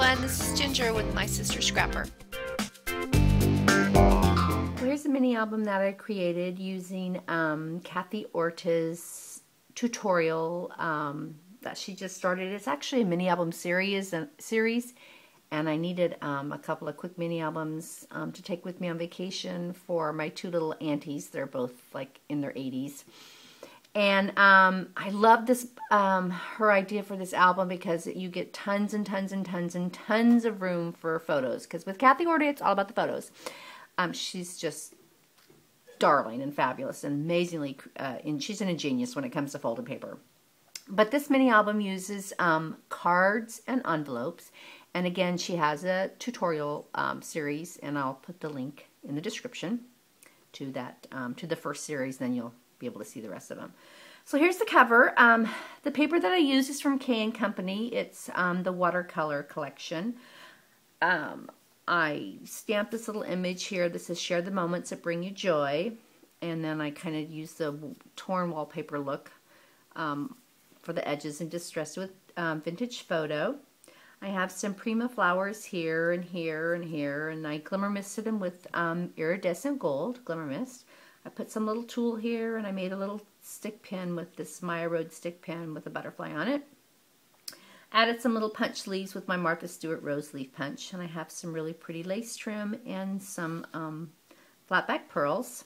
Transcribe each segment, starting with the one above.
everyone, this is Ginger with my Sisters Scrapper. Here's a mini album that I created using um, Kathy Orta's tutorial um, that she just started. It's actually a mini album series, uh, series and I needed um, a couple of quick mini albums um, to take with me on vacation for my two little aunties. They're both like in their 80s. And um, I love this, um, her idea for this album because you get tons and tons and tons and tons of room for photos. Because with Kathy Orta, it's all about the photos. Um, she's just darling and fabulous and amazingly, uh, and she's an ingenious when it comes to folded paper. But this mini album uses um, cards and envelopes. And again, she has a tutorial um, series, and I'll put the link in the description to that, um, to the first series, then you'll be able to see the rest of them. So here's the cover. Um, the paper that I use is from K & Company. It's um, the watercolor collection. Um, I stamped this little image here. This is Share the Moments That Bring You Joy. And then I kind of use the torn wallpaper look um, for the edges and distressed with um, vintage photo. I have some Prima flowers here and here and here, and I glimmer misted them with um, iridescent gold, glimmer mist. I put some little tulle here and I made a little stick pin with this Maya Road stick pin with a butterfly on it. Added some little punch leaves with my Martha Stewart rose leaf punch and I have some really pretty lace trim and some um, flat back pearls.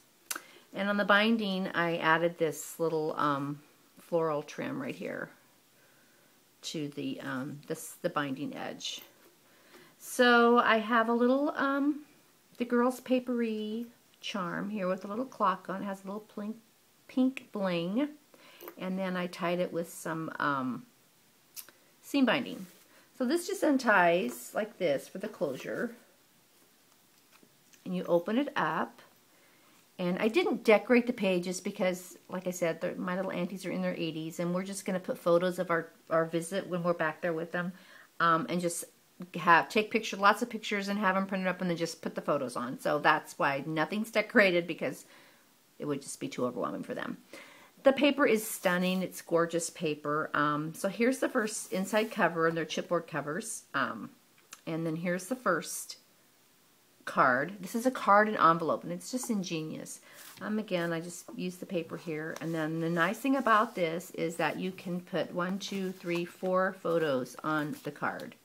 And on the binding I added this little um, floral trim right here to the um, this the binding edge. So I have a little um, the Girls' Paperie charm here with a little clock on. It has a little pink, pink bling. And then I tied it with some um, seam binding. So this just unties like this for the closure. And you open it up. And I didn't decorate the pages because, like I said, my little aunties are in their 80s. And we're just going to put photos of our, our visit when we're back there with them. Um, and just have take pictures, lots of pictures, and have them printed up, and then just put the photos on. So that's why nothing's decorated because it would just be too overwhelming for them. The paper is stunning. It's gorgeous paper. Um, so here's the first inside cover, and they're chipboard covers. Um, and then here's the first card. This is a card and envelope, and it's just ingenious. Um, again, I just use the paper here. And then the nice thing about this is that you can put one, two, three, four photos on the card.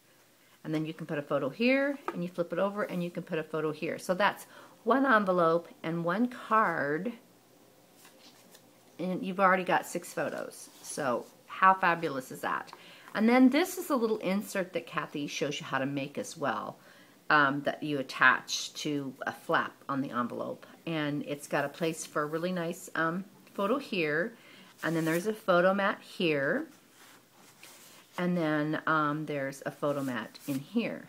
And then you can put a photo here, and you flip it over, and you can put a photo here. So that's one envelope and one card, and you've already got six photos. So how fabulous is that? And then this is a little insert that Kathy shows you how to make as well, um, that you attach to a flap on the envelope. And it's got a place for a really nice um, photo here, and then there's a photo mat here, and then um, there's a photo mat in here.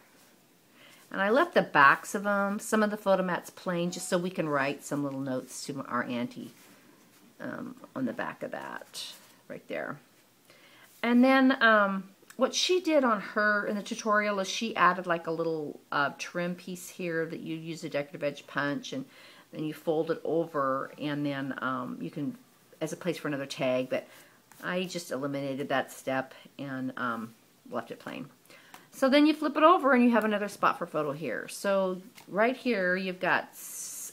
And I left the backs of them, some of the photo mats plain, just so we can write some little notes to our auntie um, on the back of that, right there. And then um, what she did on her in the tutorial is she added like a little uh, trim piece here that you use a decorative edge punch and then you fold it over and then um, you can, as a place for another tag, but I just eliminated that step and um, left it plain. So then you flip it over and you have another spot for photo here. So right here you've got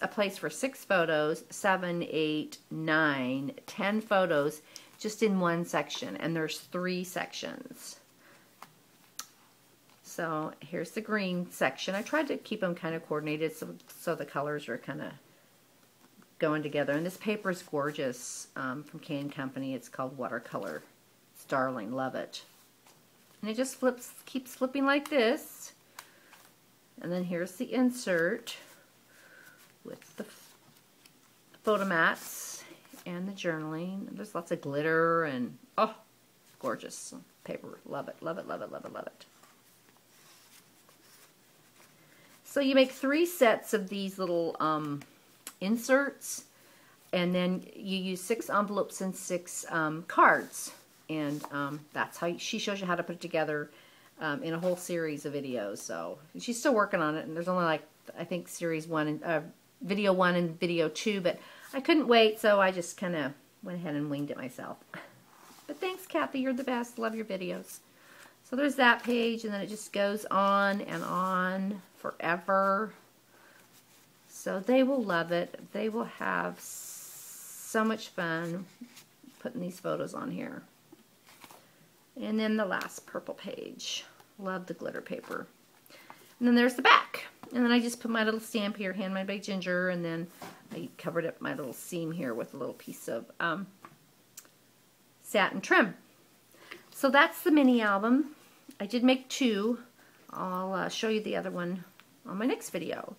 a place for six photos, seven, eight, nine, ten photos just in one section. And there's three sections. So here's the green section. I tried to keep them kind of coordinated so, so the colors are kind of going together. And this paper is gorgeous um, from K & Company. It's called Watercolor. It's darling. Love it. And it just flips, keeps flipping like this. And then here's the insert with the photo mats and the journaling. There's lots of glitter and, oh, gorgeous paper. Love it, love it, love it, love it, love it. So you make three sets of these little um, inserts, and then you use six envelopes and six um, cards. And um, that's how she shows you how to put it together um, in a whole series of videos. So she's still working on it, and there's only like, I think, series one and uh, video one and video two, but I couldn't wait, so I just kind of went ahead and winged it myself. But thanks, Kathy. You're the best. Love your videos. So there's that page, and then it just goes on and on forever. So they will love it. They will have so much fun putting these photos on here. And then the last purple page. Love the glitter paper. And then there's the back. And then I just put my little stamp here, handmade by Ginger, and then I covered up my little seam here with a little piece of um, satin trim. So that's the mini album. I did make two. I'll uh, show you the other one on my next video.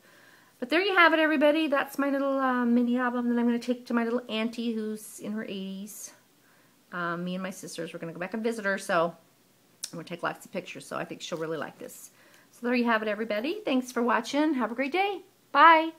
But there you have it, everybody. That's my little uh, mini album that I'm going to take to my little auntie who's in her 80s. Um, me and my sisters, we're going to go back and visit her, so I'm going to take lots of pictures, so I think she'll really like this. So there you have it, everybody. Thanks for watching. Have a great day. Bye.